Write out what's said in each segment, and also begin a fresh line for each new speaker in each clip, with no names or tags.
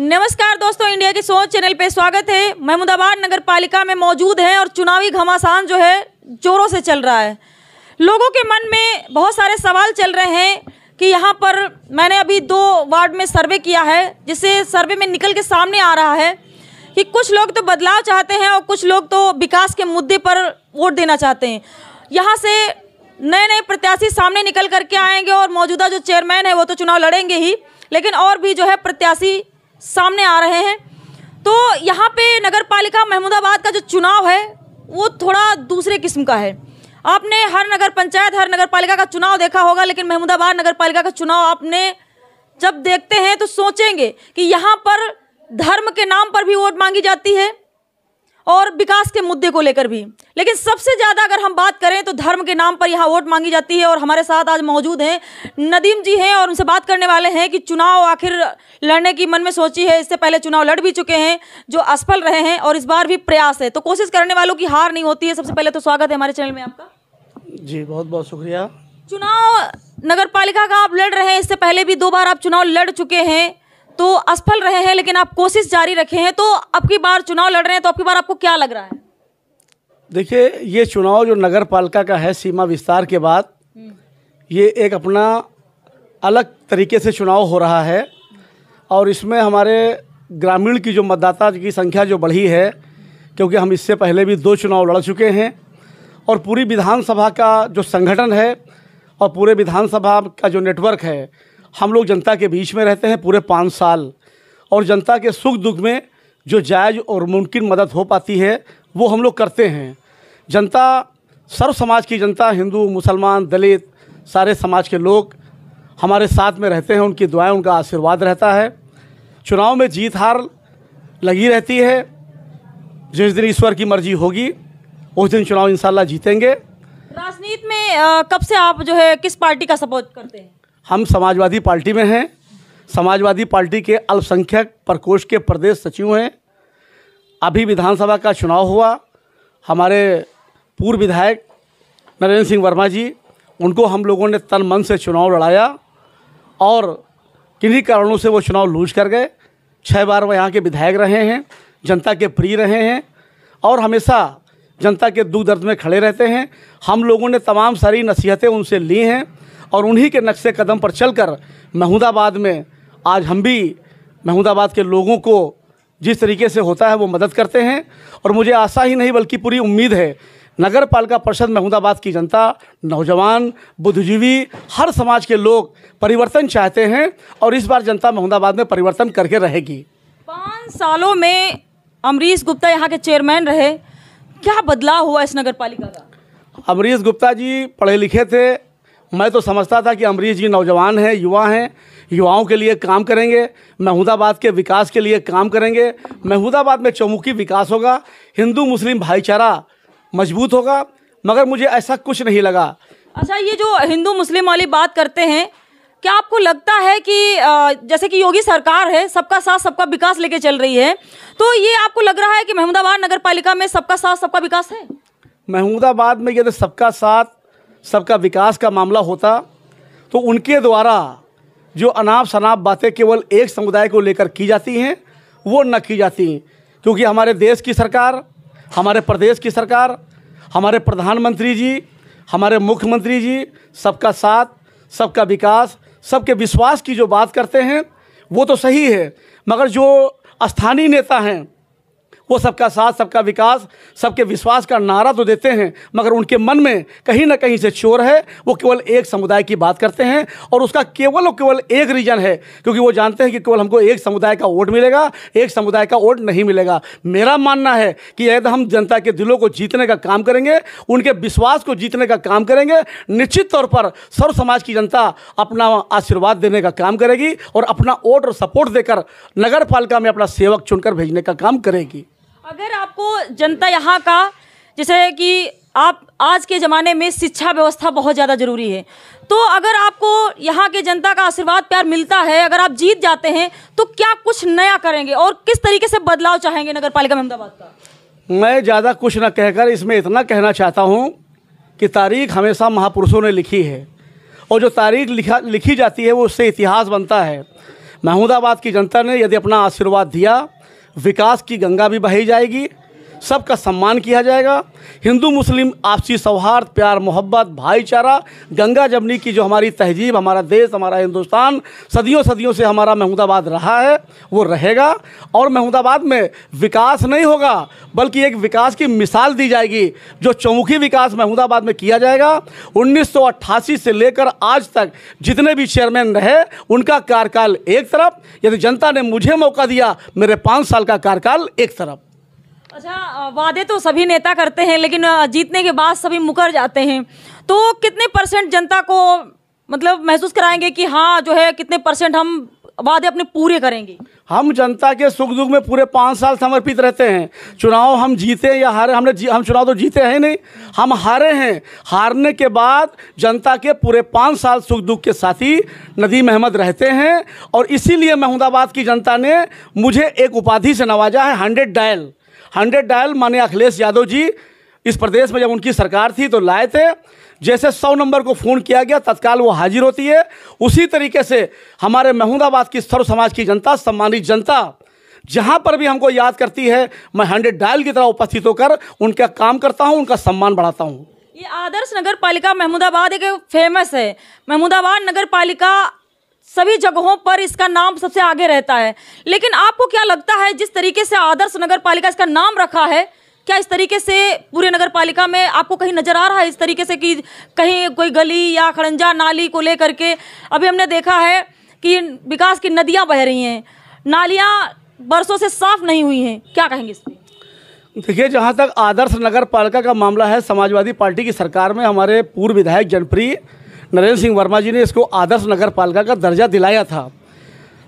नमस्कार दोस्तों, इंडिया की सोच चैनल पे स्वागत है। महमूदाबाद नगर पालिका में मौजूद हैं और चुनावी घमासान जो है, जोरों से चल रहा है। लोगों के मन में बहुत सारे सवाल चल रहे हैं कि यहाँ पर मैंने अभी दो वार्ड में सर्वे किया है, जिससे सर्वे में निकल के सामने आ रहा है कि कुछ लोग तो बदलाव चाहते हैं और कुछ लोग तो विकास के मुद्दे पर वोट देना चाहते हैं। यहाँ से नए नए प्रत्याशी सामने निकल करके आएँगे और मौजूदा जो चेयरमैन है, वो तो चुनाव लड़ेंगे ही। लेकिन और भी जो है प्रत्याशी सामने आ रहे हैं। तो यहाँ पे नगर पालिका महमूदाबाद का जो चुनाव है, वो थोड़ा दूसरे किस्म का है। आपने हर नगर पंचायत, हर नगर पालिका का चुनाव देखा होगा, लेकिन महमूदाबाद नगर पालिका का चुनाव आपने जब देखते हैं तो सोचेंगे कि यहाँ पर धर्म के नाम पर भी वोट मांगी जाती है। और विकास के मुद्दे को लेकर भी। लेकिन सबसे ज़्यादा अगर हम बात करें तो धर्म के नाम पर यहाँ वोट मांगी जाती है और हमारे साथ आज मौजूद हैं नदीम जी हैं और उनसे बात करने वाले हैं कि चुनाव आखिर लड़ने की मन में सोची है। इससे पहले चुनाव लड़ भी चुके हैं जो असफल रहे हैं और इस बार भी प्रयास है। तो कोशिश करने वालों की हार नहीं होती है। सबसे पहले तो स्वागत है हमारे चैनल में आपका।
जी बहुत बहुत शुक्रिया।
चुनाव नगर पालिका का आप लड़ रहे हैं। इससे पहले भी दो बार आप चुनाव लड़ चुके हैं। तो असफल रहे हैं, लेकिन आप कोशिश जारी रखे हैं तो अब की बार चुनाव लड़ रहे हैं तो अब की बार आपको क्या लग रहा है?
देखिए, ये चुनाव जो नगर पालिका का है, सीमा विस्तार के बाद, ये एक अपना अलग तरीके से चुनाव हो रहा है, और इसमें हमारे ग्रामीण की जो मतदाता की संख्या जो बढ़ी है, क्योंकि हम इससे पहले भी दो चुनाव लड़ चुके हैं, और पूरी विधानसभा का जो संगठन है, और पूरे विधानसभा का जो नेटवर्क है हम लोग जनता के बीच में रहते हैं पूरे पाँच साल। और जनता के सुख दुख में जो जायज़ और मुमकिन मदद हो पाती है, वो हम लोग करते हैं। जनता, सर्व समाज की जनता, हिंदू, मुसलमान, दलित, सारे समाज के लोग हमारे साथ में रहते हैं, उनकी दुआएँ, उनका आशीर्वाद रहता है। चुनाव में जीत हार लगी रहती है। जिस दिन ईश्वर की मर्ज़ी होगी, उस दिन चुनाव इंशाल्लाह जीतेंगे।
राजनीति में कब से आप जो है, किस पार्टी का सपोर्ट करते हैं?
हम समाजवादी पार्टी में हैं। समाजवादी पार्टी के अल्पसंख्यक प्रकोष्ठ के प्रदेश सचिव हैं। अभी विधानसभा का चुनाव हुआ। हमारे पूर्व विधायक नरेंद्र सिंह वर्मा जी, उनको हम लोगों ने तन मन से चुनाव लड़ाया और किन्हीं कारणों से वो चुनाव लूज कर गए। छः बार वो यहाँ के विधायक रहे हैं, जनता के प्रिय रहे हैं और हमेशा जनता के दुख दर्द में खड़े रहते हैं। हम लोगों ने तमाम सारी नसीहतें उनसे ली हैं। और उन्हीं के नक्शे कदम पर चलकर महमूदाबाद में आज हम भी महमूदाबाद के लोगों को जिस तरीके से होता है वो मदद करते हैं। और मुझे आशा ही नहीं बल्कि पूरी उम्मीद है नगर पालिका परिषद महमूदाबाद की जनता नौजवान बुद्धिजीवी हर समाज के लोग परिवर्तन चाहते हैं और इस बार जनता महमूदाबाद में परिवर्तन करके रहेगी।
पाँच सालों में अमरीश गुप्ता यहाँ के चेयरमैन रहे। क्या बदलाव हुआ इस नगर पालिका का?
अमरीश गुप्ता जी पढ़े लिखे थे मैं तो समझता था कि अमरीश जी नौजवान हैं युवा हैं युवाओं के लिए काम करेंगे महमूदाबाद के विकास के लिए काम करेंगे महमूदाबाद में चौमुखी विकास होगा हिंदू मुस्लिम भाईचारा मज़बूत होगा मगर मुझे ऐसा कुछ नहीं लगा।
अच्छा ये जो हिंदू मुस्लिम वाली बात करते हैं क्या आपको लगता है कि जैसे कि योगी सरकार है सबका साथ सबका विकास लेके चल रही है तो ये आपको लग रहा है कि महमूदाबाद नगर पालिका में सबका साथ सबका विकास है?
महमूदाबाद में यदि सबका साथ सबका विकास का मामला होता तो उनके द्वारा जो अनाप शनाप बातें केवल एक समुदाय को लेकर की जाती हैं, वो न की जाती क्योंकि हमारे देश की सरकार, हमारे प्रदेश की सरकार, हमारे प्रधानमंत्री जी, हमारे मुख्यमंत्री जी, सबका साथ, सबका विकास, सबके विश्वास की जो बात करते हैं, वो तो सही है, मगर जो स्थानीय नेता हैं वो सबका साथ, सबका विकास, सबके विश्वास का नारा तो देते हैं, मगर उनके मन में कहीं ना कहीं से चोर है। वो केवल एक समुदाय की बात करते हैं और उसका केवल और केवल एक रीजन है, क्योंकि वो जानते हैं कि केवल हमको एक समुदाय का वोट मिलेगा, एक समुदाय का वोट नहीं मिलेगा। मेरा मानना है कि यदि हम जनता के दिलों को जीतने का काम करेंगे, उनके विश्वास को जीतने का काम करेंगे, निश्चित तौर पर सर्व समाज की जनता अपना आशीर्वाद देने का काम करेगी और अपना वोट और सपोर्ट देकर नगर पालिका में अपना सेवक चुनकर भेजने का काम करेगी।
अगर आपको जनता यहाँ का, जैसे कि आप आज के ज़माने में शिक्षा व्यवस्था बहुत ज़्यादा ज़रूरी है तो अगर आपको यहाँ के जनता का आशीर्वाद प्यार मिलता है, अगर आप जीत जाते हैं तो क्या कुछ नया करेंगे और किस तरीके से बदलाव चाहेंगे नगर पालिका अहमदाबाद का?
मैं ज़्यादा कुछ न कहकर इसमें इतना कहना चाहता हूँ कि तारीख हमेशा महापुरुषों ने लिखी है और जो तारीख लिखा, लिखी जाती है, वो उससे इतिहास बनता है। महमूदाबाद की जनता ने यदि अपना आशीर्वाद दिया विकास की गंगा भी बही जाएगी। सबका सम्मान किया जाएगा। हिंदू, मुस्लिम, आपसी सौहार्द, प्यार, मोहब्बत, भाईचारा, गंगा जमनी की जो हमारी तहजीब, हमारा देश, हमारा हिंदुस्तान सदियों सदियों से हमारा महमूदाबाद रहा है, वो रहेगा। और महमूदाबाद में विकास नहीं होगा, बल्कि एक विकास की मिसाल दी जाएगी, जो चौमुखी विकास महमूदाबाद में किया जाएगा। 1988 से लेकर आज तक जितने भी चेयरमैन रहे, उनका कार्यकाल एक तरफ़। यदि जनता ने मुझे मौका दिया, मेरे पाँच साल का कार्यकाल एक तरफ़।
अच्छा वादे तो सभी नेता करते हैं लेकिन जीतने के बाद सभी मुकर जाते हैं। तो कितने परसेंट जनता को मतलब महसूस कराएँगे कि हाँ जो है कितने परसेंट हम वादे अपने पूरे करेंगे?
हम जनता के सुख दुख में पूरे पाँच साल समर्पित रहते हैं। चुनाव हम जीते या हारे हमने जी, हम चुनाव तो जीते हैं नहीं। हम हारे हैं। हारने के बाद जनता के पूरे पाँच साल सुख दुख के साथी नदीम अहमद रहते हैं। और इसीलिए महमूदाबाद की जनता ने मुझे एक उपाधि से नवाजा है हंड्रेड डायल। हंड्रेड डायल माने अखिलेश यादव जी, इस प्रदेश में जब उनकी सरकार थी तो लाए थे। जैसे सौ नंबर को फ़ोन किया गया, तत्काल वो हाजिर होती है। उसी तरीके से हमारे महमूदाबाद की सर्व समाज की जनता, सम्मानित जनता, जहाँ पर भी हमको याद करती है, मैं हंड्रेड डायल की तरह उपस्थित होकर उनका काम करता हूँ, उनका सम्मान बढ़ाता हूँ।
ये आदर्श नगर पालिका महमूदाबाद एक फ़ेमस है। महमूदाबाद नगर पालिका सभी जगहों पर इसका नाम सबसे आगे रहता है। लेकिन आपको क्या लगता है, जिस तरीके से आदर्श नगर पालिका इसका नाम रखा है, क्या इस तरीके से पूरे नगर पालिका में आपको कहीं नज़र आ रहा है इस तरीके से कि कहीं कोई गली या खड़ंजा नाली को लेकर के? अभी हमने देखा है कि विकास की नदियाँ बह रही हैं, नालियाँ बरसों से साफ़ नहीं हुई हैं। क्या कहेंगे इस
देखिए, जहाँ तक आदर्श नगर पालिका का मामला है, समाजवादी पार्टी की सरकार में हमारे पूर्व विधायक जनप्रिय नरेंद्र सिंह वर्मा जी ने इसको आदर्श नगर पालिका का दर्जा दिलाया था।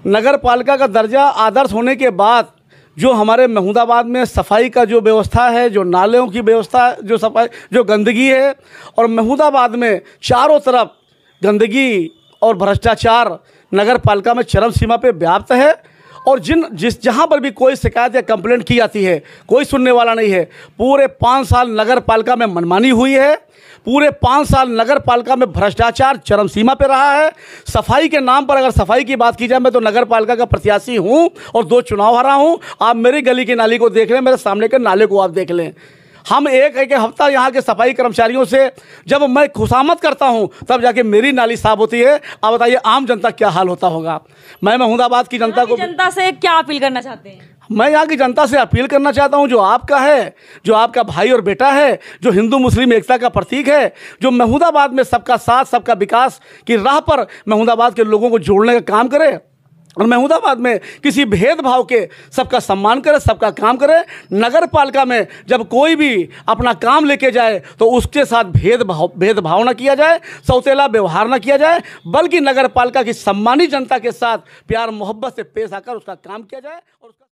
नगर पालिका का दर्जा आदर्श होने के बाद जो हमारे महमूदाबाद में सफ़ाई का जो व्यवस्था है, जो नालियों की व्यवस्था, जो सफ़ाई, जो गंदगी है और महमूदाबाद में चारों तरफ़ गंदगी और भ्रष्टाचार नगर पालिका में चरम सीमा पे व्याप्त है और जिन, जिस, जहाँ पर भी कोई शिकायत या कंप्लेंट की जाती है, कोई सुनने वाला नहीं है, पूरे पाँच साल नगर पालिका में मनमानी हुई है। पूरे पाँच साल नगर पालिका में भ्रष्टाचार चरम सीमा पर रहा है। सफ़ाई के नाम पर अगर सफ़ाई की बात की जाए, मैं तो नगर पालिका का प्रत्याशी हूँ और दो चुनाव हरा हूँ। आप मेरी गली की नाली को देख लें, मेरे सामने के नाले को आप देख लें। हम एक एक हफ़्ता यहाँ के सफ़ाई कर्मचारियों से जब मैं खुशामद करता हूँ तब जाके मेरी नाली साफ़ होती है। आप बताइए आम जनता क्या हाल होता होगा? मैं महमूदाबाद की जनता को
जनता से क्या अपील करना चाहते हैं?
मैं यहाँ की जनता से अपील करना चाहता हूँ जो आपका है जो आपका भाई और बेटा है जो हिंदू मुस्लिम एकता का प्रतीक है जो महमूदाबाद में सबका साथ सबका विकास की राह पर महमूदाबाद के लोगों को जोड़ने का काम करे। और महमूदाबाद में किसी भेदभाव के सबका सम्मान करें, सबका काम करें नगर पालिका में जब कोई भी अपना काम लेके जाए तो उसके साथ भेदभाव भेदभाव न किया जाए, सौतेला व्यवहार न किया जाए, बल्कि नगर पालिका की सम्मानित जनता के साथ प्यार मोहब्बत से पेश आकर उसका काम किया जाए और उसका